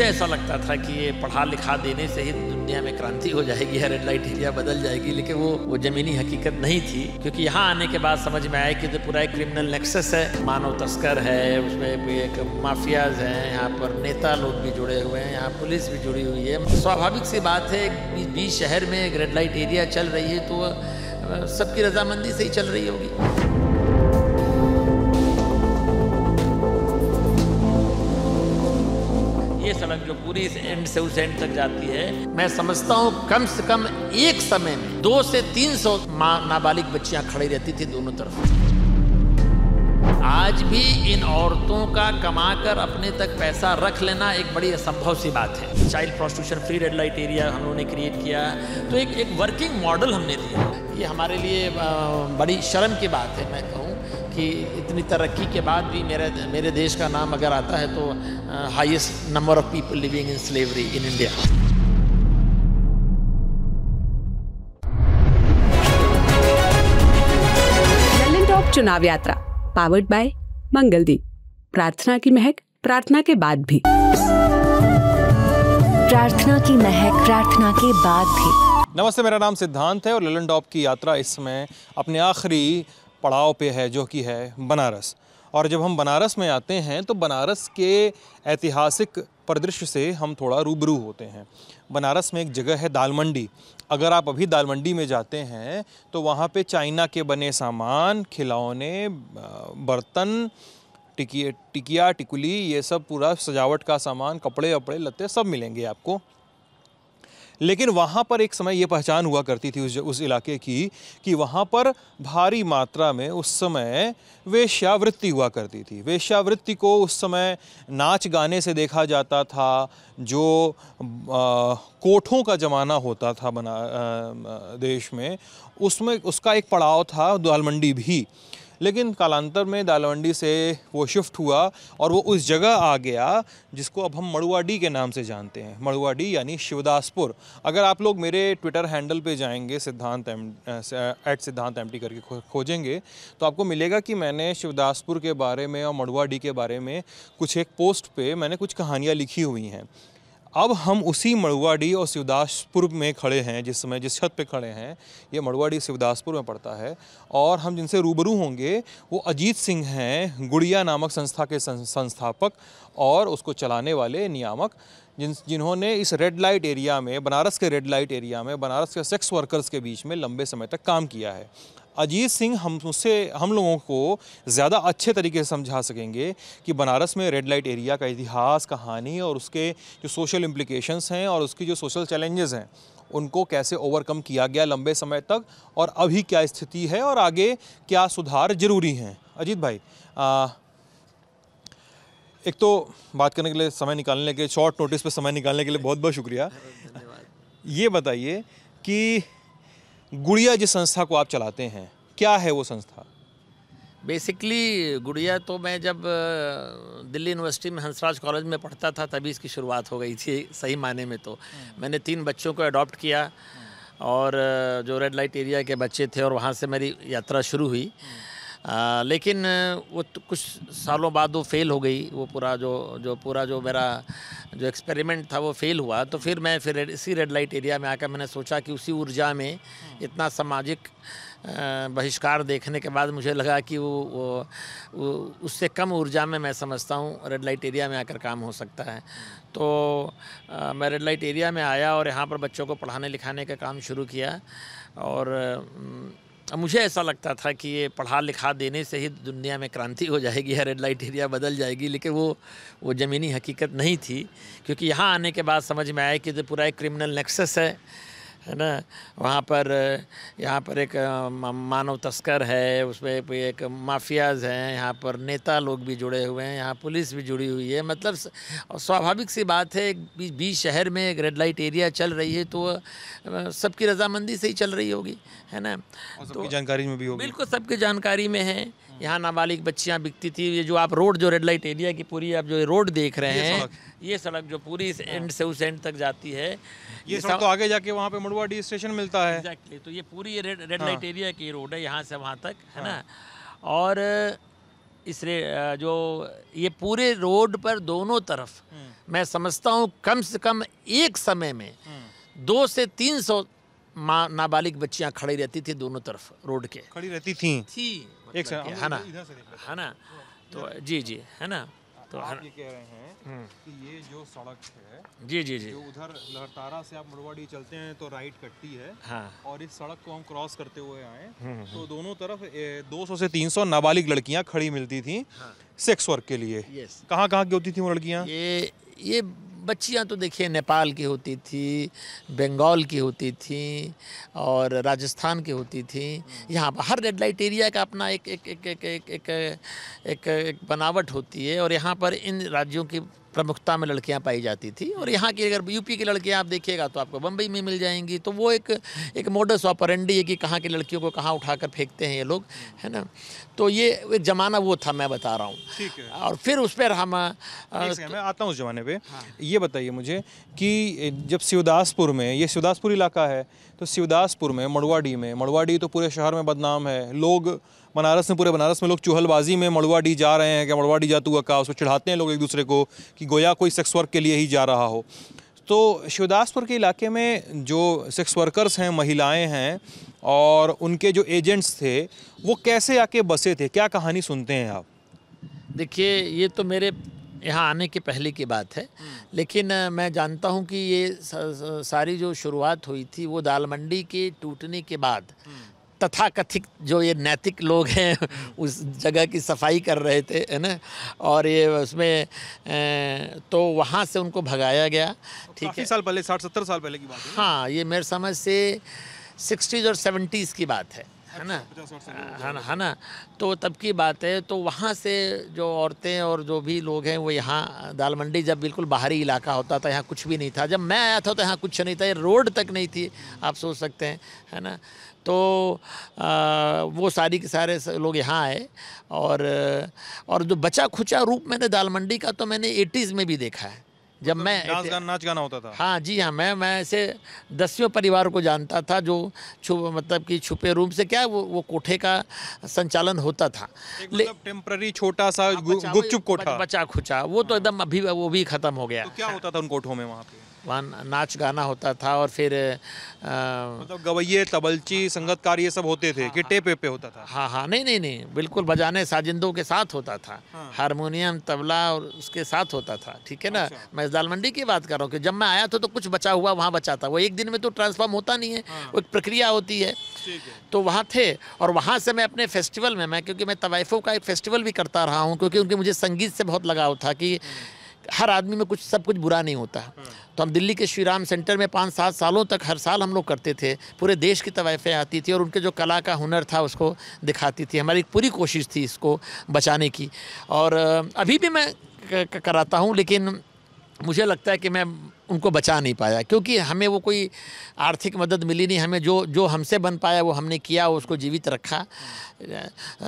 मुझे ऐसा लगता था कि ये पढ़ा लिखा देने से ही दुनिया में क्रांति हो जाएगी, या रेड लाइट एरिया बदल जाएगी, लेकिन वो वो जमीनी हकीकत नहीं थी। क्योंकि यहाँ आने के बाद समझ में आया कि तो पूरा एक क्रिमिनल नेक्सस है। मानव तस्कर है, उसमें भी एक माफियाज हैं, यहाँ पर नेता लोग भी जुड़े हुए हैं, यहाँ पुलिस भी जुड़ी हुई है। स्वाभाविक सी बात है बीच शहर में एक रेड लाइट एरिया चल रही है तो सबकी रजामंदी से ही चल रही होगी। सड़क जो पूरी इस एंड से उस एंड तक जाती है। मैं समझता हूँ कम से कम एक समय में दो से तीन सौ नाबालिग बच्चियाँ खड़ी रहती थी दोनों तरफ़ आज भी इन औरतों का कमाकर अपने तक पैसा रख लेना एक बड़ी असंभव सी बात है। Child prostitution free red light area हम लोगों ने क्रिएट किया। तो एक एक वर्किंग मॉडल हमने दिया। ये हमारे लिए बड़ी शर्म की बात है मैं कहूँ। कि इतनी तरक्की के बाद भी मेरे मेरे देश का नाम अगर आता है तो highest number of people living in slavery in India चुनाव यात्रा पावर्ड बाय मंगलदीप। प्रार्थना की महक प्रार्थना के बाद भी। प्रार्थना की महक प्रार्थना के बाद भी। नमस्ते मेरा नाम सिद्धांत है और ललन टॉप की यात्रा इस समय अपने आखिरी पड़ाव पे है, जो कि है बनारस। और जब हम बनारस में आते हैं तो बनारस के ऐतिहासिक परिदृश्य से हम थोड़ा रूबरू होते हैं। बनारस में एक जगह है दाल मंडी अगर आप अभी दाल मंडी में जाते हैं तो वहाँ पे चाइना के बने सामान, खिलौने बर्तन, टिकिया टिकिया, टिकुली, ये सब पूरा सजावट का सामान कपड़े वपड़े लते सब मिलेंगे आपको। लेकिन वहाँ पर एक समय ये पहचान हुआ करती थी उस उस इलाके की कि वहाँ पर भारी मात्रा में उस समय वेश्यावृत्ति हुआ करती थी। वेश्यावृत्ति को उस समय नाच गाने से देखा जाता था जो आ, कोठों का ज़माना होता था बना आ, देश में उसमें उसका एक पड़ाव था दाल मंडी भी। लेकिन कालांतर में दालवंडी से वो शिफ्ट हुआ और वो उस जगह आ गया जिसको अब हम मड़ुआडी के नाम से जानते हैं। मड़ुआडी यानी शिवदासपुर। अगर आप लोग मेरे ट्विटर हैंडल पे जाएँगे, सिद्धांत एम एट सिद्धांत एम करके खोजेंगे तो आपको मिलेगा कि मैंने शिवदासपुर के बारे में और मड़ुआडी के बारे में कुछ एक पोस्ट पर मैंने कुछ कहानियाँ लिखी हुई हैं। अब हम उसी मड़ुआडी और शिवदासपुर में खड़े हैं, जिस समय जिस छत पे खड़े हैं, ये मड़ुआडी शिवदासपुर में पड़ता है। और हम जिनसे रूबरू होंगे, वो अजीत सिंह हैं, गुड़िया नामक संस्था के संस्थापक और उसको चलाने वाले नियामक, जिन, जिन्होंने इस रेड लाइट एरिया में, बनारस के रेड लाइट एरिया में, बनारस के सेक्स वर्कर्स के बीच में लंबे समय तक काम किया है। अजीत सिंह हम उससे हम लोगों को ज़्यादा अच्छे तरीके से समझा सकेंगे कि बनारस में रेड लाइट एरिया का इतिहास कहानी और उसके जो सोशल इम्प्लिकेशंस हैं और उसकी जो सोशल चैलेंजेस हैं उनको कैसे ओवरकम किया गया लंबे समय तक और अभी क्या स्थिति है और आगे क्या सुधार ज़रूरी हैं। अजीत भाई आ, एक तो बात करने के लिए समय निकालने के शॉर्ट नोटिस पे समय निकालने के लिए बहुत बहुत शुक्रिया ये बताइए कि गुड़िया जिस संस्था को आप चलाते हैं, क्या है वो संस्था? बेसिकली गुड़िया तो मैं जब दिल्ली यूनिवर्सिटी में हंसराज कॉलेज में पढ़ता था, तभी इसकी शुरुआत हो गई थी सही मायने में तो। मैंने तीन बच्चों को अडॉप्ट किया और जो रेड लाइट एरिया के बच्चे थे और वहाँ से मेरी यात्रा शुरू हुई। आ, लेकिन वो तो कुछ सालों बाद वो फेल हो गई वो पूरा जो जो पूरा जो मेरा जो एक्सपेरिमेंट था वो फेल हुआ। तो फिर मैं फिर इसी रेड लाइट एरिया में आकर मैंने सोचा कि उसी ऊर्जा में इतना सामाजिक बहिष्कार देखने के बाद मुझे लगा कि वो, वो, वो उससे कम ऊर्जा में मैं समझता हूँ रेड लाइट एरिया में आकर काम हो सकता है। तो आ, मैं रेड लाइट एरिया में आया और यहाँ पर बच्चों को पढ़ाने लिखाने का काम शुरू किया और मुझे ऐसा लगता था कि ये पढ़ा लिखा देने से ही दुनिया में क्रांति हो जाएगी या रेड लाइट एरिया बदल जाएगी, लेकिन वो वो ज़मीनी हकीकत नहीं थी, क्योंकि यहाँ आने के बाद समझ में आया कि जो पूरा एक क्रिमिनल नेक्सस है। है ना? वहाँ पर यहाँ पर एक मानव तस्कर है उसमें एक माफियाज हैं यहाँ पर नेता लोग भी जुड़े हुए हैं यहाँ पुलिस भी जुड़ी हुई है। मतलब स्वाभाविक सी बात है बीच शहर में एक रेड लाइट एरिया चल रही है तो सबकी रजामंदी से ही चल रही होगी है ना? तो जानकारी में भी होगी। बिल्कुल सबकी जानकारी में है। यहाँ नाबालिग बच्चियाँ बिकती थी ये जो आप रोड जो रेड लाइट एरिया की पूरी आप जो रोड देख रहे हैं ये सड़क जो पूरी इस एंड से उस एंड तक जाती है। ये सड़क तो आगे जाके वहाँ पे मड़ुआडी स्टेशन मिलता है। एग्जैक्टली तो ये पूरी रेड रेड लाइट एरिया की रोड है यहाँ से वहाँ तक है ना? हाँ। और अ, जो ये पूरे रोड पर दोनों तरफ़ मैं समझता हूँ कम से कम एक समय में दो से तीन सौ नाबालिग बच्चियाँ खड़ी रहती थी दोनों तरफ़ रोड के। खड़ी रहती थी। थी। एक मतलब सेकंड, है ना है। ना तो जी जी है ना तो आप ये कह रहे हैं कि ये जो सड़क है जी जी जी। जो उधर लहरतारा से आप मुड़वाड़ी चलते हैं तो राइट कटती है। हाँ। और इस सड़क को हम क्रॉस करते हुए आए तो दोनों तरफ़ ए, 200 से 300 नाबालिग लड़कियाँ खड़ी मिलती थी हाँ। सेक्स वर्क के लिए। कहाँ कहाँ की होती थी वो लड़कियाँ? ये ये बच्चियाँ तो देखिए नेपाल की होती थी बंगाल की होती थी और राजस्थान की होती थी। यहाँ पर हर रेड लाइट एरिया का अपना एक एक एक एक एक एक, एक, एक बनावट होती है और यहाँ पर इन राज्यों की प्रमुखता में लड़कियाँ पाई जाती थी। और यहाँ की अगर यूपी की लड़कियाँ आप देखिएगा तो आपको बम्बई में मिल जाएँगी। तो वो एक एक मोडस ऑपरेंडी है कि कहाँ की लड़कियों को कहाँ उठाकर फेंकते हैं ये लोग है ना? तो ये एक ज़माना वो था मैं बता रहा हूँ। और फिर उस पर हम एक मैं आता हूँ उस जमाने पे। ये बताइए मुझे कि जब शिवदासपुर में ये शिवदासपुर इलाका है तो शिवदासपुर में मड़वाडी में मड़वाडी तो पूरे शहर में बदनाम है। लोग बनारस में, पूरे बनारस में लोग चूहलबाजी में मड़ुआडी जा रहे हैं कि मड़वाडी जा तू का उसको चढ़ाते हैं लोग एक दूसरे को कि गोया कोई सेक्स वर्क के लिए ही जा रहा हो। तो शिवदासपुर के इलाके में जो सेक्स वर्कर्स हैं, महिलाएँ हैं और उनके जो एजेंट्स थे, वो कैसे आके बसे थे? क्या कहानी सुनते हैं आप? देखिए, ये तो मेरे यहाँ आने के पहले की बात है। लेकिन मैं जानता हूँ कि ये सारी जो शुरुआत हुई थी वो दाल मंडी के टूटने के बाद तथाकथित जो ये नैतिक लोग हैं उस जगह की सफ़ाई कर रहे थे है ना? और ये उसमें तो वहाँ से उनको भगाया गया ठीक है। साल पहले साठ सत्तर साल पहले की बात है हाँ ये मेरे समझ से सिक्सटीज़ और सेवेंटीज़ की बात है। है ना? है ना है ना? तो तब की बात है तो वहाँ से जो औरतें और जो भी लोग हैं वो यहाँ दाल मंडी जब बिल्कुल बाहरी इलाका होता था यहाँ कुछ भी नहीं था। जब मैं आया था तो यहाँ कुछ नहीं था ये रोड तक नहीं थी आप सोच सकते हैं है ना? तो आ, वो सारी के सारे लोग यहाँ आए और और जो बचा खुचा रूप मैंने दाल मंडी का तो मैंने एटीज़ में भी देखा है। जब तो मैं नाच गाना नाच गाना होता था। हाँ जी हाँ मैं मैं ऐसे दसियों परिवार को जानता था जो छु मतलब कि छुपे रूम से क्या वो वो कोठे का संचालन होता था। मतलब टेम्पररी छोटा सा गु- गुपचुप कोठा। बचा खुचा वो तो एकदम अभी वो भी खत्म हो गया। तो क्या होता था उन कोठों में वहाँ पे? वहाँ नाच गाना होता था और फिर आ, मतलब गवैये तबलची संगतकार ये सब होते थे कि टेप पे होता था? हाँ हाँ नहीं नहीं नहीं बिल्कुल बजाने साजिंदों के साथ होता था। हारमोनियम तबला और उसके साथ होता था ठीक है ना? मैं इस दाल मंडी की बात कर रहा हूँ कि जब मैं आया था तो कुछ बचा हुआ वहाँ बचा था। वो एक दिन में तो ट्रांसफॉर्म होता नहीं है वो एक प्रक्रिया होती है। है। तो वहाँ थे और वहाँ से मैं अपने फेस्टिवल में मैं क्योंकि मैं तवाइफ़ों का एक फेस्टिवल भी करता रहा हूँ क्योंकि उनके मुझे संगीत से बहुत लगाव था कि हर आदमी में कुछ, सब कुछ बुरा नहीं होता। तो हम दिल्ली के श्री राम सेंटर में पाँच सात सालों तक हर साल हम लोग करते थे। पूरे देश की तवायफ़ें आती थी और उनके जो कला का हुनर था उसको दिखाती थी। हमारी पूरी कोशिश थी इसको बचाने की। और अभी भी मैं कराता हूँ, लेकिन मुझे लगता है कि मैं उनको बचा नहीं पाया क्योंकि हमें वो कोई आर्थिक मदद मिली नहीं। हमें जो जो हमसे बन पाया वो हमने किया उसको जीवित रखा।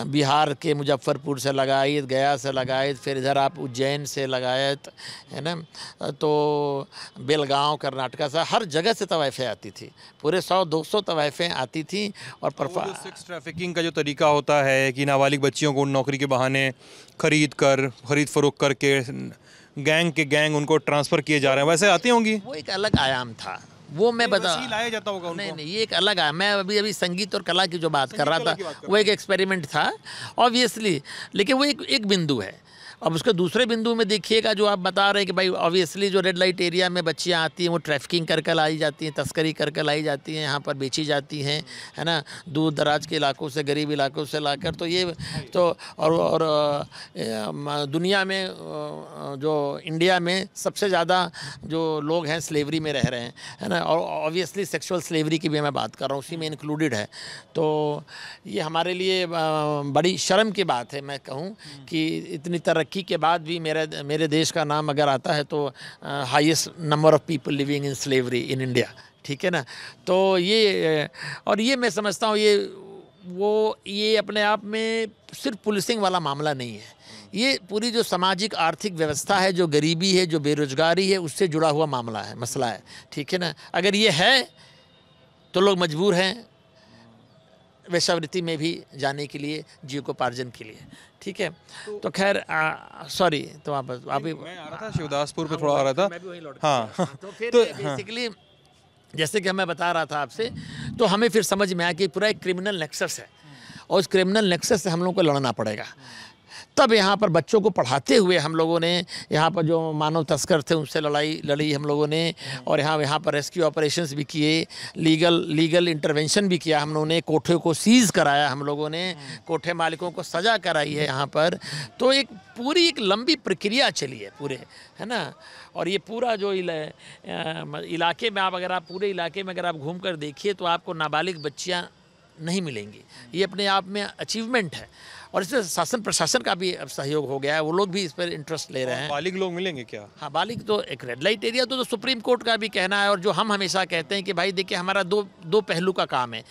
बिहार के मुजफ्फरपुर से लगाए गया से लगाए फिर इधर आप उज्जैन से लगाए है ना? तो बेलगांव कर्नाटका से हर जगह से तवाइफ़ें आती थी। पूरे सौ दो सौ तवायफ़ें आती थी और परफा सेक्स ट्रैफिकिंग का जो तरीका होता है कि नाबालिग बच्चियों को नौकरी के बहाने खरीद कर खरीद फरोख्त करके गैंग के गैंग उनको ट्रांसफ़र किए जा रहे हैं। वैसे आती होंगी? वो एक अलग आयाम था। वो मैं बता लाया जाता होगा नहीं उनको। नहीं ये एक अलग आया मैं अभी अभी संगीत और कला की जो बात कर रहा था वो एक एक्सपेरिमेंट था ऑब्वियसली लेकिन वो एक एक बिंदु है। अब उसके दूसरे बिंदु में देखिएगा जो आप बता रहे हैं कि भाई ऑब्वियसली जो रेड लाइट एरिया में बच्चियाँ आती हैं, वो ट्रैफिकिंग कर कर लाई जाती हैं, तस्करी कर कर लाई जाती हैं, यहाँ पर बेची जाती हैं, है ना? दूर दराज के इलाकों से, गरीब इलाकों से लाकर तो ये तो और और दुनिया में जो इंडिया में सबसे ज़्यादा जो लोग हैं स्लेवरी में रह रहे हैं, है ना? और ऑब्वियसली सेक्सुअल स्लेवरी की भी मैं बात कर रहा हूँ, उसी में इंक्लूडेड है। तो ये हमारे लिए बड़ी शर्म की बात है, मैं कहूँ कि इतनी तरक्की के बाद भी मेरे मेरे देश का नाम अगर आता है तो highest number of people living in slavery in India ठीक है ना? तो ये, और ये मैं समझता हूँ ये, वो, ये अपने आप में सिर्फ़ पुलिसिंग वाला मामला नहीं है। ये पूरी जो सामाजिक आर्थिक व्यवस्था है, जो गरीबी है, जो बेरोजगारी है, उससे जुड़ा हुआ मामला है, मसला है, ठीक है ना? अगर ये है तो लोग मजबूर हैं वेश्यावृत्ति में भी जाने के लिए जीविकोपार्जन के लिए। ठीक है? तो खैर सॉरी तो आप आप मैं आ रहा था शिवदासपुर पे थोड़ा आ रहा था। मैं भी वहीं लौट हाँ। तो फिर तो बेसिकली जैसे कि मैं बता रहा था आपसे तो हमें फिर समझ में आया कि पूरा एक क्रिमिनल नेक्सस है। और उस क्रिमिनल नेक्सस से हम लोगों को लड़ना पड़ेगा। तब यहाँ पर बच्चों को पढ़ाते हुए हम लोगों ने यहाँ पर जो मानव तस्कर थे, उनसे लड़ाई, लड़ी हम लोगों ने और यहाँ यहाँ पर रेस्क्यू ऑपरेशंस भी किए लीगल लीगल इंटरवेंशन भी किया हम लोगों ने, कोठे को सीज कराया हम लोगों ने, कोठे मालिकों को सज़ा कराई है यहाँ पर। तो एक पूरी एक लंबी प्रक्रिया चली है पूरे, है ना? और ये पूरा जो इलाके में आप अगर आप पूरे इलाके में अगर आप घूम कर देखिए तो आपको नाबालिग बच्चियाँ नहीं मिलेंगी। ये अपने आप में अचीवमेंट है। और इसमें शासन प्रशासन का भी अब सहयोग हो गया है। वो लोग भी इस पर इंटरेस्ट ले रहे हैं। बालिग लोग मिलेंगे क्या? हाँ बालिग तो एक रेड लाइट एरिया तो, तो सुप्रीम कोर्ट का भी कहना है। और जो हम हमेशा कहते हैं कि भाई देखिए हमारा दो दो पहलू का काम है।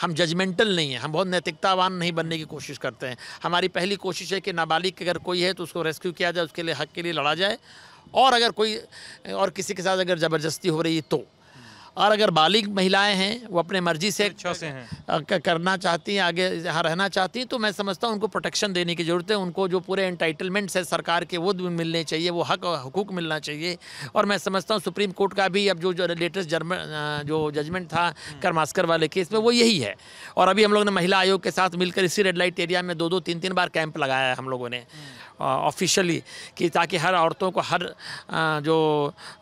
हम जजमेंटल नहीं है। हम बहुत नैतिकतावान नहीं बनने की कोशिश करते हैं। हमारी पहली कोशिश है कि नाबालिग अगर कोई है तो उसको रेस्क्यू किया जाए उसके लिए हक के लिए लड़ा जाए। और अगर कोई और किसी के साथ अगर ज़बरदस्ती हो रही है तो। और अगर बालिग महिलाएँ हैं वो अपने मर्ज़ी से अच्छा से हैं। करना चाहती हैं आगे यहाँ रहना चाहती हैं तो मैं समझता हूँ उनको प्रोटेक्शन देने की ज़रूरत है। उनको जो पूरे एंटाइटलमेंट्स है सरकार के वो भी मिलने चाहिए वो हक हकूक मिलना चाहिए। और मैं समझता हूँ सुप्रीम कोर्ट का भी अब जो जो लेटेस्ट जर्मन जो जजमेंट था करमास्कर वाले केस में वो यही है। और अभी हम लोग ने महिला आयोग के साथ मिलकर इसी रेड लाइट एरिया में दो दो तीन तीन बार कैंप लगाया है हम लोगों ने ऑफिशियली कि ताकि हर औरतों को हर जो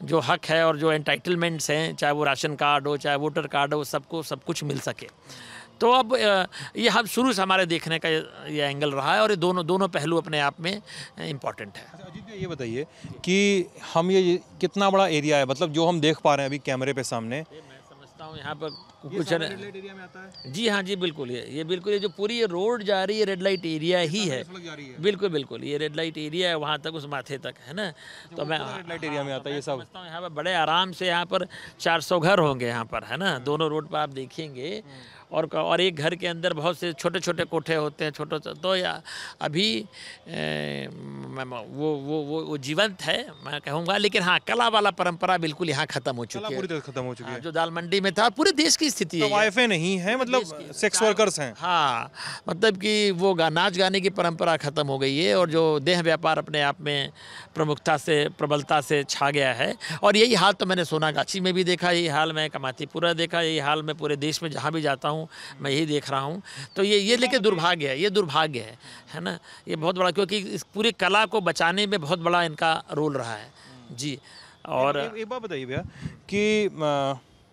जो हक है और जो एंटाइटलमेंट्स हैं चाहे वो राशन कार्ड हो चाहे वोटर कार्ड हो सबको सब कुछ मिल सके। तो अब ये हम शुरू से हमारे देखने का ये एंगल रहा है और ये दोनों दोनों पहलू अपने आप में इंपॉर्टेंट है। अच्छा, अजीत ये बताइए कि हम ये कितना बड़ा एरिया है? मतलब जो हम देख पा रहे हैं अभी कैमरे पे सामने हूँ यहाँ पर कुछ है? जी हाँ जी बिल्कुल ये ये बिल्कुल ये जो पूरी ये रोड जा रही है रेड लाइट एरिया ही है। बिल्कुल बिल्कुल ये रेड लाइट एरिया है वहाँ तक उस माथे तक है ना? तो मैं रेड लाइट एरिया में आता है ये सब। यहाँ पर बड़े आराम से यहाँ पर 400 घर होंगे यहाँ पर है ना? दोनों रोड पर आप देखेंगे और और एक घर के अंदर बहुत से छोटे छोटे कोठे होते हैं छोटे तो या अभी ए, वो वो वो वो जीवंत है मैं कहूँगा लेकिन हाँ कला वाला परंपरा बिल्कुल यहाँ ख़त्म हो चुकी पूरी है खत्म हो चुकी हाँ, है। जो दाल मंडी में था पूरे देश की स्थिति है वाइफे नहीं है मतलब सेक्स वर्कर्स हैं। हाँ मतलब कि वो गा नाच गाने की परंपरा ख़त्म हो गई है और जो देह व्यापार अपने आप में प्रमुखता से प्रबलता से छा गया है। और यही हाल तो मैंने सोनागाछी में भी देखा यही हाल मैं कमातीपुरा देखा यही हाल मैं पूरे देश में जहाँ भी जाता हूँ मैं यही देख रहा हूँ। तो ये ये लेके दुर्भाग्य है ये दुर्भाग्य है है ना? ये बहुत बड़ा क्योंकि इस पूरी कला को बचाने में बहुत बड़ा इनका रोल रहा है। जी और एक, बात बताइए भैया कि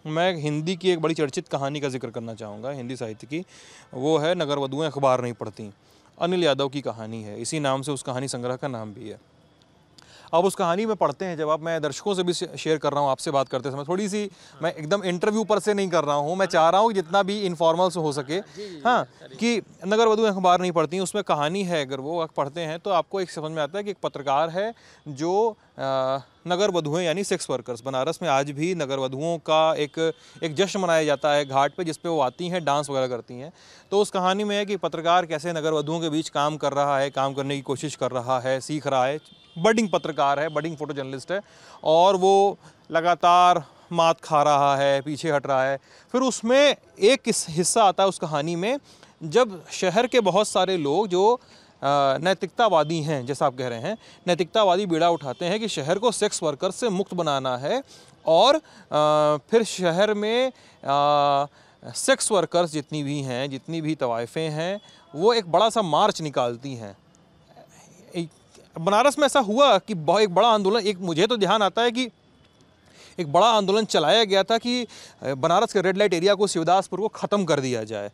मैं हिंदी की एक बड़ी चर्चित कहानी का ज़िक्र करना चाहूँगा हिंदी साहित्य की। वो है नगर वधुएँ अखबार नहीं पढ़ती अनिल यादव की कहानी है इसी नाम से उस कहानी संग्रह का नाम भी है। अब उस कहानी में पढ़ते हैं जब आप मैं दर्शकों से भी शेयर कर रहा हूँ आपसे बात करते समय थोड़ी सी मैं एकदम इंटरव्यू पर से नहीं कर रहा हूँ मैं चाह रहा हूँ कि जितना भी इनफॉर्मल हो सके। हाँ कि नगर वधु अखबार नहीं पढ़ती उसमें कहानी है अगर वो पढ़ते हैं तो आपको एक समझ में आता है कि एक पत्रकार है जो नगर वधुएँ यानी सेक्स वर्कर्स बनारस में आज भी नगर वधुओं का एक एक जश्न मनाया जाता है घाट पे, जिस पे वो आती हैं डांस वगैरह करती हैं। तो उस कहानी में है कि पत्रकार कैसे नगर वधुओं के बीच काम कर रहा है, काम करने की कोशिश कर रहा है, सीख रहा है। बडिंग पत्रकार है, बडिंग फ़ोटो जर्नलिस्ट है और वो लगातार मात खा रहा है, पीछे हट रहा है। फिर उसमें एक हिस्सा आता है उस कहानी में, जब शहर के बहुत सारे लोग जो नैतिकतावादी हैं, जैसा आप कह रहे हैं। नैतिकतावादी बीड़ा उठाते हैं कि शहर को सेक्स वर्कर से मुक्त बनाना है और फिर शहर में सेक्स वर्कर्स जितनी भी हैं, जितनी भी तवाइफें हैं, वो एक बड़ा सा मार्च निकालती हैं। बनारस में ऐसा हुआ कि एक बड़ा आंदोलन, एक, मुझे तो ध्यान आता है कि एक बड़ा आंदोलन चलाया गया था कि बनारस के रेड लाइट एरिया को, शिवदासपुर को ख़त्म कर दिया जाए।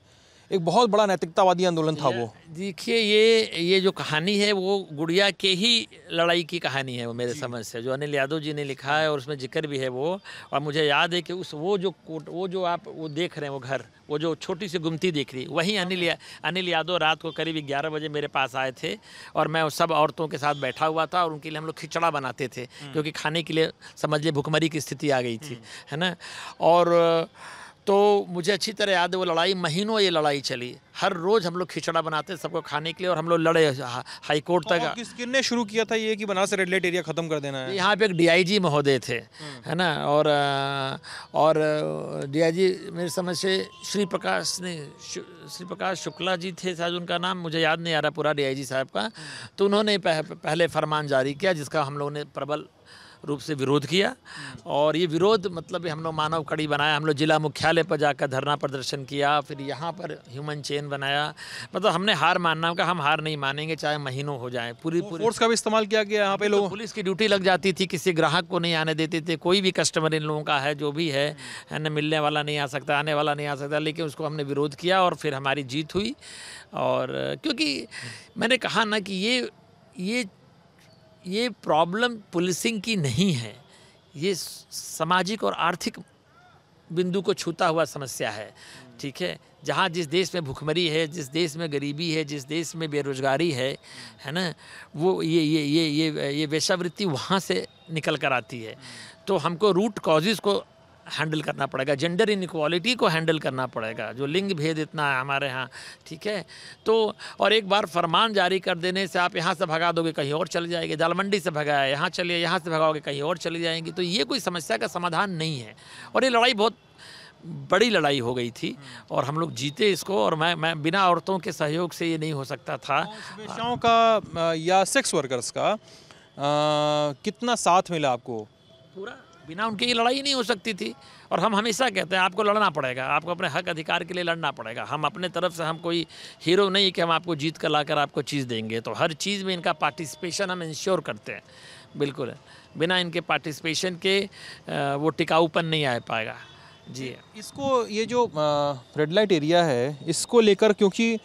एक बहुत बड़ा नैतिकतावादी आंदोलन था वो। देखिए ये ये जो कहानी है वो गुड़िया के ही लड़ाई की कहानी है वो मेरे समझ से जो अनिल यादव जी ने लिखा है और उसमें ज़िक्र भी है वो। और मुझे याद है कि उस वो जो कोट वो जो आप वो देख रहे हैं वो घर वो जो छोटी सी गुमती देख रही वहीं अनिल या, अनिल यादव रात को करीब ग्यारह बजे मेरे पास आए थे और मैं सब औरतों के साथ बैठा हुआ था और उनके लिए हम लोग खिचड़ा बनाते थे क्योंकि खाने के लिए समझ लिए भुखमरी की स्थिति आ गई थी है ना? और तो मुझे अच्छी तरह याद है वो लड़ाई महीनों ये लड़ाई चली। हर रोज़ हम लोग खिचड़ा बनाते सबको खाने के लिए और हम लोग लड़े हा- हाई कोर्ट और तक। किस किसने शुरू किया था ये कि बनारस रेड लाइट एरिया खत्म कर देना है? यहाँ पे एक डीआईजी महोदय थे है ना? और और डीआईजी मेरे समझ से श्री प्रकाश ने श्री प्रकाश शुक्ला जी थे शायद उनका नाम मुझे याद नहीं आ रहा पूरा डीआईजी साहब का। तो उन्होंने पह, पहले फरमान जारी किया जिसका हम लोगों ने प्रबल रूप से विरोध किया। और ये विरोध मतलब हम लोग मानव कड़ी बनाया हम लोग जिला मुख्यालय पर जाकर धरना प्रदर्शन किया फिर यहाँ पर ह्यूमन चेन बनाया। मतलब हमने हार मानना का हम हार नहीं मानेंगे चाहे महीनों हो जाए पूरी पूरी फोर्स का भी इस्तेमाल किया गया यहाँ पे तो लोग। पुलिस की ड्यूटी लग जाती थी किसी ग्राहक को नहीं आने देते थे कोई भी कस्टमर इन लोगों का है जो भी है है ना मिलने वाला नहीं आ सकता आने वाला नहीं आ सकता लेकिन उसको हमने विरोध किया और फिर हमारी जीत हुई। और क्योंकि मैंने कहा ना कि ये ये ये प्रॉब्लम पुलिसिंग की नहीं है। ये सामाजिक और आर्थिक बिंदु को छूता हुआ समस्या है, ठीक है? जहाँ जिस देश में भुखमरी है, जिस देश में गरीबी है, जिस देश में बेरोजगारी है है ना? वो ये ये ये ये ये वेशावृत्ति वहाँ से निकल कर आती है। तो हमको रूट कॉजेज़ को हैंडल करना पड़ेगा। जेंडर इनक्वालिटी को हैंडल करना पड़ेगा। जो लिंग भेद इतना है हमारे यहाँ ठीक है? तो और एक बार फरमान जारी कर देने से आप यहाँ से भगा दोगे कहीं और चले जाएँगे। दाल मंडी से भगाया यहाँ चलिए यहाँ से भगाओगे कहीं और चले जाएँगी। तो ये कोई समस्या का समाधान नहीं है। और ये लड़ाई बहुत बड़ी लड़ाई हो गई थी और हम लोग जीते इसको और मैं मैं बिना औरतों के सहयोग से ये नहीं हो सकता था। वेश्याओं का या सेक्स वर्कर्स का अ, कितना साथ मिला आपको? पूरा? बिना उनके ये लड़ाई नहीं हो सकती थी। और हम हमेशा कहते हैं, आपको लड़ना पड़ेगा, आपको अपने हक अधिकार के लिए लड़ना पड़ेगा। हम अपने तरफ़ से, हम कोई हीरो नहीं कि हम आपको जीत कर लाकर आपको चीज़ देंगे। तो हर चीज़ में इनका पार्टिसिपेशन हम इंश्योर करते हैं। बिल्कुल। बिना इनके पार्टिसिपेशन के वो टिकाऊपन नहीं आ पाएगा। जी। इसको, ये जो रेड लाइट एरिया है, इसको लेकर क्योंकि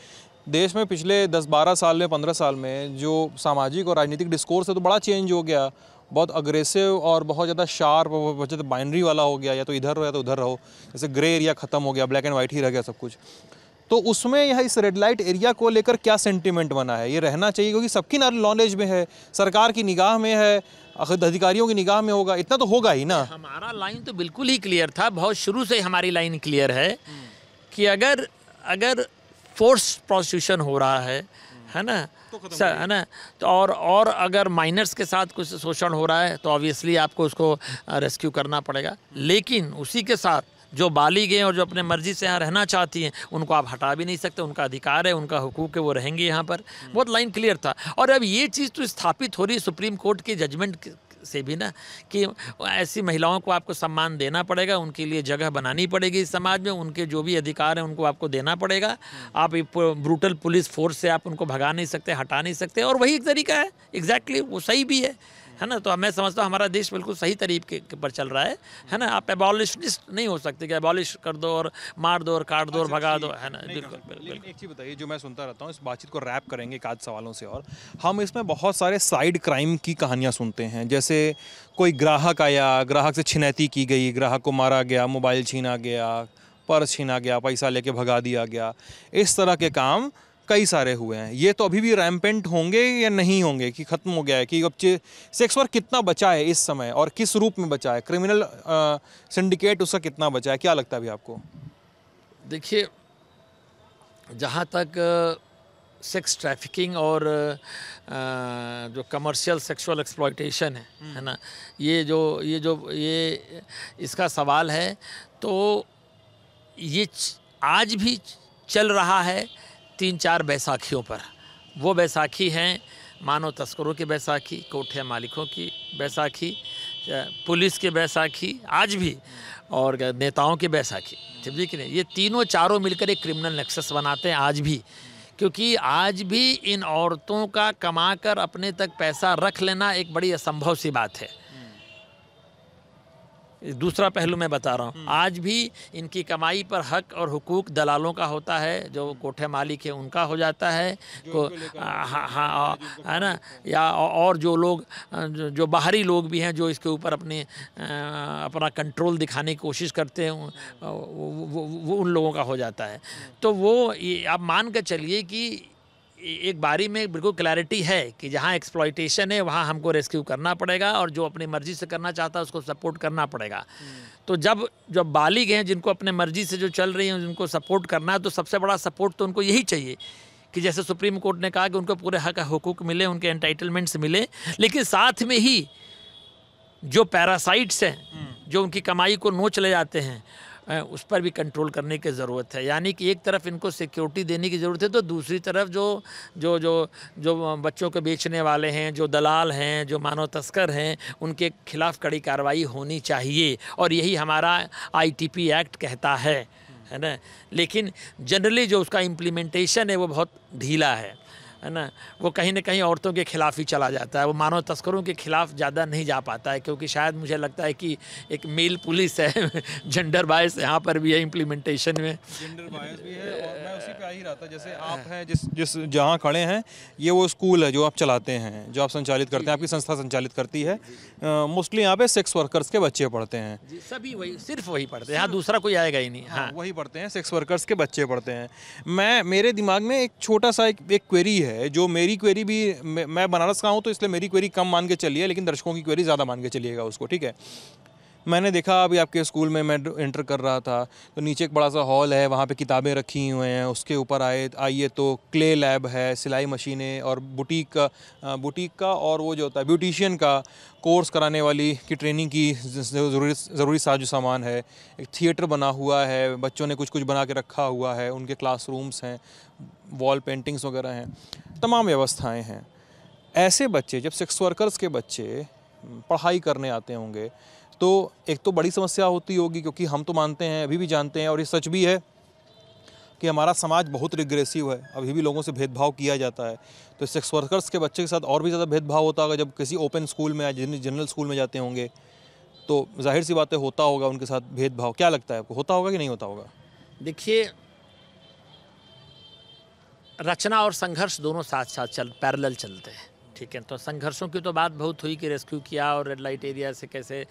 देश में पिछले 10-12 साल में 15 साल में जो सामाजिक और राजनीतिक डिस्कोर्स है तो बड़ा चेंज हो गया। बहुत अग्रेसिव और बहुत ज़्यादा शार्प बहुत बाइनरी वाला हो गया, या तो इधर रहो या तो उधर रहो। जैसे ग्रे एरिया ख़त्म हो गया ब्लैक एंड वाइट ही रह गया सब कुछ। तो उसमें यह इस रेड लाइट एरिया को लेकर क्या सेंटिमेंट बना है? ये रहना चाहिए क्योंकि सबकी नॉलेज में है, सरकार की निगाह में है अधिकारियों की निगाह में होगा, इतना तो होगा ही ना। हमारा लाइन तो बिल्कुल ही क्लियर था, बहुत शुरू से हमारी लाइन क्लियर है कि अगर अगर फोर्स प्रोसिक्यूशन हो रहा है है ना? स- है ना? तो और और अगर माइनर्स के साथ कुछ शोषण हो रहा है तो ऑब्वियसली आपको उसको रेस्क्यू करना पड़ेगा। लेकिन उसी के साथ जो बालिग हैं और जो अपने मर्ज़ी से यहाँ रहना चाहती हैं उनको आप हटा भी नहीं सकते। उनका अधिकार है उनका हुकूक है वो रहेंगे यहाँ पर। बहुत लाइन क्लियर था। और अब ये चीज़ तो स्थापित हो रही है सुप्रीम कोर्ट के जजमेंट से भी ना कि ऐसी महिलाओं को आपको सम्मान देना पड़ेगा उनके लिए जगह बनानी पड़ेगी इस समाज में उनके जो भी अधिकार हैं उनको आपको देना पड़ेगा। आप ब्रूटल पुलिस फोर्स से आप उनको भगा नहीं सकते हटा नहीं सकते और वही एक तरीका है एग्जैक्टली exactly, वो सही भी है। है ना? तो मैं समझता हूँ हमारा देश बिल्कुल सही तरीके पर चल रहा है। है ना? आप एबॉलिशनिस्ट नहीं हो सकते कि एबॉलिश कर दो और मार दो और काट दो और भगा दो। है। ना? बिल्कुल बिल्कुल। एक चीज़ बताइए जो मैं सुनता रहता हूँ इस बातचीत को रैप करेंगे एक आध सवालों से और। हम इसमें बहुत सारे साइड क्राइम की कहानियाँ सुनते हैं जैसे कोई ग्राहक आया ग्राहक से छिनैती की गई ग्राहक को मारा गया मोबाइल छीना गया पर्स छीना गया पैसा लेके भगा दिया गया। इस तरह के काम कई सारे हुए हैं। ये तो अभी भी रैम्पेंट होंगे या नहीं होंगे कि ख़त्म हो गया है कि अब सेक्स वर्क कितना बचा है इस समय और किस रूप में बचा है? क्रिमिनल सिंडिकेट उसका कितना बचा है? क्या लगता है अभी आपको? देखिए जहाँ तक सेक्स ट्रैफिकिंग और जो कमर्शियल सेक्सुअल एक्सप्लॉयटेशन है है ना ये जो ये जो ये इसका सवाल है तो ये आज भी चल रहा है तीन चार बैसाखियों पर। वो बैसाखी हैं मानव तस्करों की बैसाखी, कोठे मालिकों की बैसाखी पुलिस की बैसाखी, आज भी, और नेताओं की बैसाखी। ठीक है नहीं, ये तीनों चारों मिलकर एक क्रिमिनल नेक्सस बनाते हैं आज भी। क्योंकि आज भी इन औरतों का कमाकर अपने तक पैसा रख लेना एक बड़ी असंभव सी बात है। दूसरा पहलू मैं बता रहा हूँ। आज भी इनकी कमाई पर हक और हुकूक दलालों का होता है जो कोठे मालिक है उनका हो जाता है। को हाँ हाँ है ना? या और जो लोग जो, बाहरी लोग भी हैं जो इसके ऊपर अपने अपना कंट्रोल दिखाने की कोशिश करते हैं वो, वो, वो, वो उन लोगों का हो जाता है। तो वो आप मान कर चलिए कि एक बारी में बिल्कुल क्लैरिटी है कि जहाँ एक्सप्लॉइटेशन है वहाँ हमको रेस्क्यू करना पड़ेगा और जो अपनी मर्ज़ी से करना चाहता है उसको सपोर्ट करना पड़ेगा। तो जब जब बालिग हैं जिनको अपने मर्ज़ी से जो चल रही हैं उनको सपोर्ट करना है तो सबसे बड़ा सपोर्ट तो उनको यही चाहिए कि जैसे सुप्रीम कोर्ट ने कहा कि उनको पूरे हक हकूक मिले उनके एंटाइटलमेंट्स मिले लेकिन साथ में ही जो पैरासाइट्स हैं जो उनकी कमाई को नोच ले जाते हैं उस पर भी कंट्रोल करने की ज़रूरत है। यानी कि एक तरफ़ इनको सिक्योरिटी देने की ज़रूरत है तो दूसरी तरफ़ जो जो जो जो बच्चों को बेचने वाले हैं, जो दलाल हैं, जो मानव तस्कर हैं, उनके खिलाफ कड़ी कार्रवाई होनी चाहिए और यही हमारा आईटीपी एक्ट कहता है है ना? लेकिन जनरली जो उसका इम्प्लीमेंटेशन है, वो बहुत ढीला है। है ना? वो कहीं ना कहीं औरतों के खिलाफ ही चला जाता है। वो मानव तस्करों के खिलाफ ज़्यादा नहीं जा पाता है क्योंकि शायद मुझे लगता है कि एक मेल पुलिस है जेंडर बायस यहाँ पर भी है इम्प्लीमेंटेशन में। जेंडर बायस भी है और मैं उसी पे आ ही रहा था। जैसे आप हैं। जिस जिस जहाँ खड़े हैं ये वो स्कूल है जो आप चलाते हैं जो आप संचालित करते हैं आपकी संस्था संचालित करती है। मोस्टली यहाँ पे सेक्स वर्कर्स के बच्चे पढ़ते हैं। सभी वही सिर्फ़ वही पढ़ते हैं। यहाँ दूसरा कोई आएगा ही नहीं। हाँ वही पढ़ते हैं सेक्स वर्कर्स के बच्चे पढ़ते हैं। मैं मेरे दिमाग में एक छोटा सा एक एक क्वेरी है। जो मेरी क्वेरी भी मैं बनारस का हूँ तो इसलिए मेरी क्वेरी कम मान के चलिए, लेकिन दर्शकों की क्वेरी ज़्यादा मान के चलिएगा उसको, ठीक है? मैंने देखा अभी आपके स्कूल में मैं इंटर कर रहा था तो नीचे एक बड़ा सा हॉल है, वहाँ पे किताबें रखी हुई हैं, उसके ऊपर आए, आइए तो क्ले लैब है, सिलाई मशीनें और बुटीक का बुटीक का और वो जो होता है, ब्यूटिशियन का कोर्स कराने वाली की ट्रेनिंग की ज़रूरी ज़रूरी साजो सामान है, एक थिएटर बना हुआ है, बच्चों ने कुछ कुछ बना के रखा हुआ है, उनके क्लासरूम्स हैं, वॉल पेंटिंग्स वगैरह हैं, तमाम व्यवस्थाएँ हैं। ऐसे बच्चे, जब सेक्स वर्कर्स के बच्चे, पढ़ाई करने आते होंगे तो एक तो बड़ी समस्या होती होगी, क्योंकि हम तो मानते हैं, अभी भी जानते हैं, और ये सच भी है कि हमारा समाज बहुत रिग्रेसिव है। अभी भी लोगों से भेदभाव किया जाता है। तो सेक्स वर्कर्स के बच्चे के साथ और भी ज़्यादा भेदभाव होता होगा, जब किसी ओपन स्कूल में या जनरल स्कूल में जाते होंगे तो ज़ाहिर सी बातें होता होगा उनके साथ भेदभाव। क्या लगता है आपको? होता होगा कि नहीं होता होगा? देखिए, रचना और संघर्ष दोनों साथ साथ चल पैरेलल चलते हैं। ठीक है तो संघर्षों की तो बात बहुत हुई कि रेस्क्यू किया और रेड लाइट एरिया से कैसे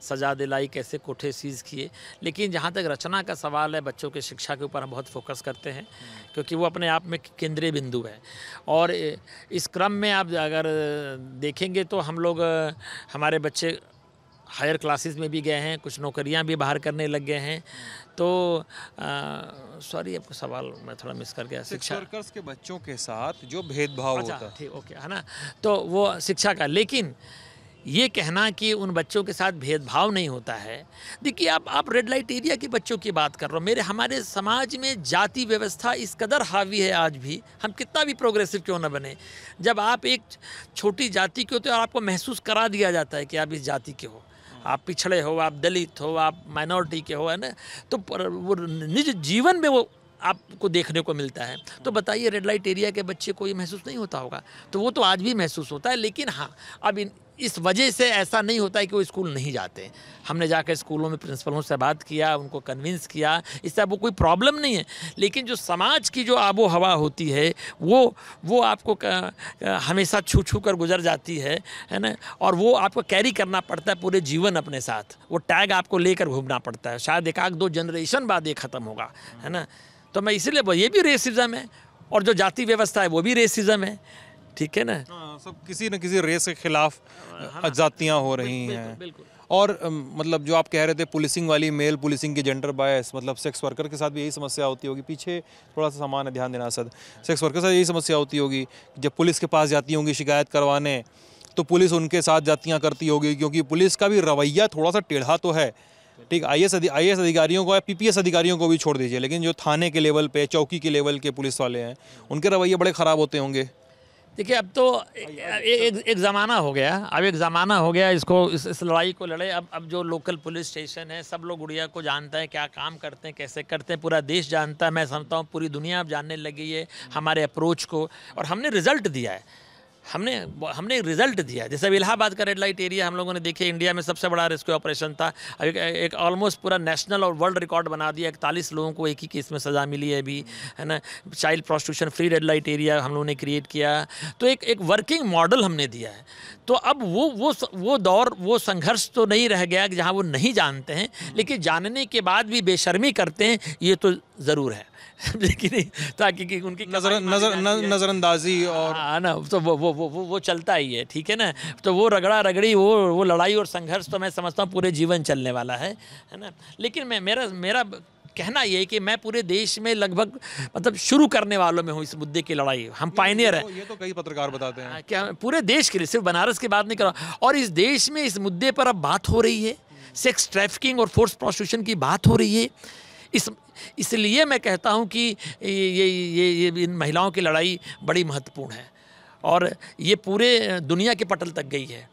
सजा दिलाई, कैसे कोठे सीज किए। लेकिन जहाँ तक रचना का सवाल है, बच्चों के शिक्षा के ऊपर हम बहुत फोकस करते हैं, क्योंकि वो अपने आप में केंद्रीय बिंदु है। और इस क्रम में आप अगर देखेंगे तो हम लोग, हमारे बच्चे हायर क्लासेस में भी गए हैं कुछ नौकरियाँ भी बाहर करने लग गए हैं। तो सॉरी आपको सवाल मैं थोड़ा मिस कर गया। शिक्षा वर्कर्स के बच्चों के साथ जो भेदभाव अच्छा होता। ठीक ओके है ना? तो वो शिक्षा का लेकिन ये कहना कि उन बच्चों के साथ भेदभाव नहीं होता है। देखिए आप आप रेड लाइट एरिया के बच्चों की बात कर रहे हो। मेरे हमारे समाज में जाति व्यवस्था इस कदर हावी है आज भी। हम कितना भी प्रोग्रेसिव क्यों ना बने। जब आप एक छोटी जाति के होते हो आपको महसूस करा दिया जाता है कि आप इस जाति के हो। आप पिछड़े हो, आप दलित हो, आप माइनॉरिटी के हो, है ना? तो वो निज जीवन में वो आपको देखने को मिलता है। तो बताइए रेड लाइट एरिया के बच्चे को ये महसूस नहीं होता होगा? तो वो तो आज भी महसूस होता है लेकिन हाँ अब इन इस वजह से ऐसा नहीं होता है कि वो स्कूल नहीं जाते। हमने जाकर स्कूलों में प्रिंसिपलों से बात किया उनको कन्विंस किया इससे वो कोई प्रॉब्लम नहीं है। लेकिन जो समाज की जो आबो हवा होती है वो वो आपको हमेशा छू छू कर गुजर जाती है है ना? और वो आपको कैरी करना पड़ता है पूरे जीवन अपने साथ। वो टैग आपको लेकर घूमना पड़ता है। शायद एक आध दो जनरेशन बाद ये ख़त्म होगा है ना? तो मैं इसीलिए ये भी रेसिज्म है और जो जाति व्यवस्था है वो भी रेसिज्म है। ठीक है ना? हाँ, सब किसी न किसी रेस के खिलाफ जातियाँ हो रही हैं। बिल्कुल और मतलब जो आप कह रहे थे पुलिसिंग वाली मेल पुलिसिंग की जेंडर बायस मतलब सेक्स वर्कर के साथ भी यही समस्या होती होगी। पीछे थोड़ा सा सामान है ध्यान देना सद सेक्स वर्कर के साथ यही समस्या होती होगी जब पुलिस के पास जाती होंगी शिकायत करवाने तो पुलिस उनके साथ जातियाँ करती होगी क्योंकि पुलिस का भी रवैया थोड़ा सा टेढ़ा तो है। ठीक आई एस आई एस अधिकारियों को या पी पी एस अधिकारियों को भी छोड़ दीजिए लेकिन जो थाने के लेवल पे चौकी के लेवल के पुलिस वाले हैं उनके रवैये बड़े ख़राब होते होंगे। देखिए अब तो एक एक ज़माना हो गया अब एक ज़माना हो गया इसको इस, इस लड़ाई को लड़े अब अब जो लोकल पुलिस स्टेशन है सब लोग गुड़िया को जानते हैं क्या काम करते हैं कैसे करते हैं पूरा देश जानता है मैं समझता हूँ पूरी दुनिया अब जानने लगी है हमारे अप्रोच को और हमने रिज़ल्ट दिया है। हमने हमने रिज़ल्ट दिया। जैसे अब इलाहाबाद का रेड लाइट एरिया हम लोगों ने देखे इंडिया में सबसे बड़ा रेस्क्यू ऑपरेशन था। एक, एक ऑलमोस्ट पूरा नेशनल और वर्ल्ड रिकॉर्ड बना दिया। इकतालीस लोगों को एक ही केस में सज़ा मिली है अभी है ना? Child prostitution free red light area हम लोगों ने क्रिएट किया। तो एक एक वर्किंग मॉडल हमने दिया है। तो अब वो वो वो दौर वो संघर्ष तो नहीं रह गया जहाँ वो नहीं जानते हैं लेकिन जानने के बाद भी बेशर्मी करते हैं ये तो ज़रूर है। लेकिन ताकि कि उनकी नज़र नज़र है। नजरअंदाजी और हाँ ना तो वो वो वो वो चलता ही है ठीक है ना? तो वो रगड़ा रगड़ी वो वो लड़ाई और संघर्ष तो मैं समझता हूँ पूरे जीवन चलने वाला है है ना? लेकिन मैं मेरा मेरा कहना ये है कि मैं पूरे देश में लगभग मतलब शुरू करने वालों में हूँ इस मुद्दे की लड़ाई। हम पाइनियर हैं। तो- ये तो कई पत्रकार बताते हैं। हाँ, क्या पूरे देश के लिए सिर्फ़ बनारस की बात नहीं कर रहा और इस देश में इस मुद्दे पर अब बात हो रही है। सेक्स ट्रैफिकिंग और फोर्स प्रोस्टिट्यूशन की बात हो रही है। इस इसलिए मैं कहता हूँ कि ये ये ये इन महिलाओं की लड़ाई बड़ी महत्वपूर्ण है। और ये पूरे दुनिया के पटल तक गई है।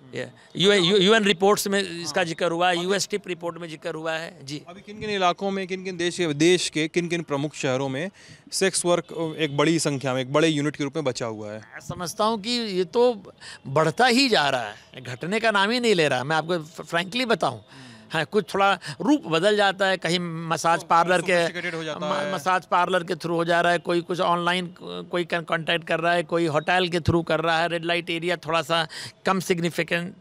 यू यू एन रिपोर्ट्स में इसका ज़िक्र हुआ है यूएस टिप रिपोर्ट में ज़िक्र हुआ है। जी। अभी किन किन इलाकों में किन किन देश के देश के किन किन प्रमुख शहरों में सेक्स वर्क एक बड़ी संख्या में एक बड़े यूनिट के रूप में बचा हुआ है? समझता हूँ कि ये तो बढ़ता ही जा रहा है। घटने का नाम ही नहीं ले रहा। मैं आपको फ्रैंकली बताऊँ हाँ कुछ थोड़ा रूप बदल जाता है कहीं मसाज पार्लर के। मसाज पार्लर के थ्रू हो जा रहा है कोई कुछ ऑनलाइन कोई कॉन्टैक्ट कर रहा है कोई होटल के थ्रू कर रहा है रेड लाइट एरिया थोड़ा सा कम सिग्निफिकेंट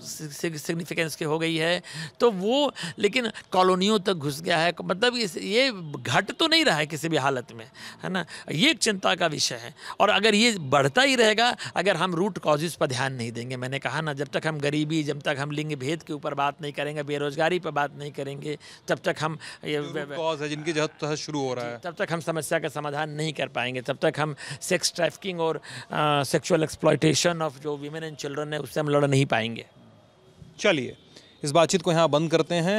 सिग्निफिकेंस की हो गई है तो वो लेकिन कॉलोनियों तक घुस गया है मतलब ये घट तो नहीं रहा है किसी भी हालत में है ना? ये एक चिंता का विषय है और अगर ये बढ़ता ही रहेगा अगर हम रूट कॉजेज पर ध्यान नहीं देंगे मैंने कहा ना जब तक हम गरीबी जब तक हम लिंग भेद के ऊपर बात नहीं करेंगे बेरोजगारी पर बात नहीं करेंगे तब तक हम ये कॉज है जिनकी जहत तहत शुरू हो रहा है। तब तक हम समस्या का समाधान नहीं कर पाएँगे तब तक हम सेक्स ट्रैफिकिंग और सेक्सुअल एक्सप्लॉयटेशन ऑफ़ जो वीमेन एंड चिल्ड्रन है उससे हम लड़ नहीं पाएँगे। चलिए इस बातचीत को यहाँ बंद करते हैं।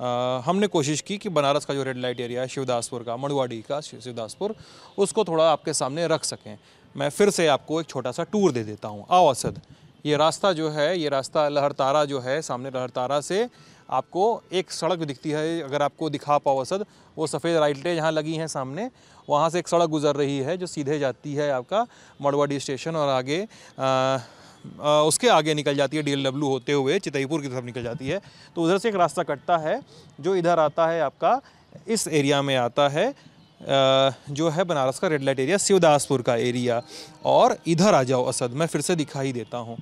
आ, हमने कोशिश की कि बनारस का जो रेड लाइट एरिया है शिवदासपुर का मड़ुआडी का शिवदासपुर उसको थोड़ा आपके सामने रख सकें। मैं फिर से आपको एक छोटा सा टूर दे देता हूँ। आओ असद ये रास्ता जो है ये रास्ता लहरतारा जो है सामने लहरतारा से आपको एक सड़क दिखती है अगर आपको दिखा पाओ असद वो सफ़ेद लाइटें जहाँ लगी हैं सामने वहाँ से एक सड़क गुजर रही है जो सीधे जाती है आपका मड़वाडी स्टेशन और आगे उसके आगे निकल जाती है डीएलडब्ल्यू होते हुए चितईपुर की तरफ़ निकल जाती है। तो उधर से एक रास्ता कटता है, जो इधर आता है आपका, इस एरिया में आता है जो है बनारस का रेड लाइट एरिया, शिवदासपुर का एरिया। और इधर आ जाओ असद, मैं फिर से दिखाई देता हूँ।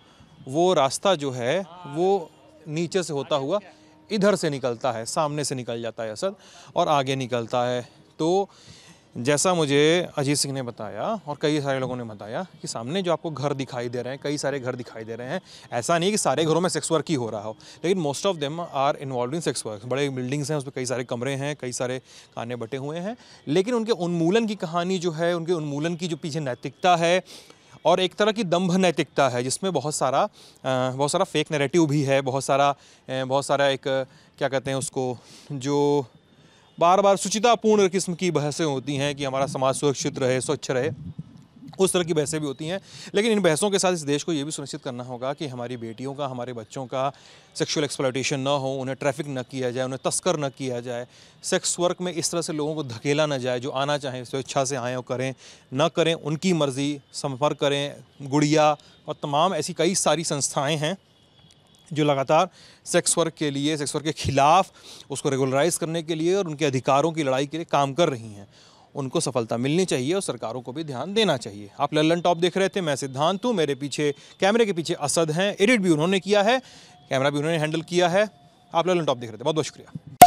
वो रास्ता जो है, वो नीचे से होता हुआ इधर से निकलता है, सामने से निकल जाता है असद, और आगे निकलता है। तो जैसा मुझे अजीत सिंह ने बताया और कई सारे लोगों ने बताया कि सामने जो आपको घर दिखाई दे रहे हैं, कई सारे घर दिखाई दे रहे हैं, ऐसा नहीं कि सारे घरों में सेक्स वर्क ही हो रहा हो, लेकिन most of them are involve in sex work बड़े बिल्डिंग्स हैं, उसमें कई सारे कमरे हैं, कई सारे खाने बटे हुए हैं, लेकिन उनके उन्मूलन की कहानी जो है, उनके उन्मूलन की जो पीछे नैतिकता है और एक तरह की दम्भ नैतिकता है, जिसमें बहुत सारा बहुत सारा फेक नैरेटिव भी है, बहुत सारा बहुत सारा एक, क्या कहते हैं उसको, जो बार बार सुचितापूर्ण किस्म की बहसें होती हैं कि हमारा समाज सुरक्षित रहे, स्वच्छ रहे, उस तरह की बहसें भी होती हैं। लेकिन इन बहसों के साथ इस देश को ये भी सुनिश्चित करना होगा कि हमारी बेटियों का, हमारे बच्चों का सेक्सुअल एक्सप्लॉयटेशन ना हो, उन्हें ट्रैफ़िक न किया जाए, उन्हें तस्कर न किया जाए सेक्स वर्क में इस तरह से लोगों को धकेला न जाए, जो आना चाहें, स्वेच्छा से आएँ और करें, न करें, उनकी मर्ज़ी, संपर्क करें, गुड़िया और तमाम ऐसी कई सारी संस्थाएँ हैं। जो लगातार सेक्स वर्क के लिए, सेक्स वर्क के खिलाफ उसको रेगुलराइज करने के लिए और उनके अधिकारों की लड़ाई के लिए काम कर रही हैं। उनको सफलता मिलनी चाहिए और सरकारों को भी ध्यान देना चाहिए। आप लल्लन टॉप देख रहे थे, मैं सिद्धांत हूँ, मेरे पीछे, कैमरे के पीछे असद हैं एडिट भी उन्होंने किया है, कैमरा भी उन्होंने हैंडल किया है। आप लल्लन टॉप देख रहे थे, बहुत बहुत शुक्रिया।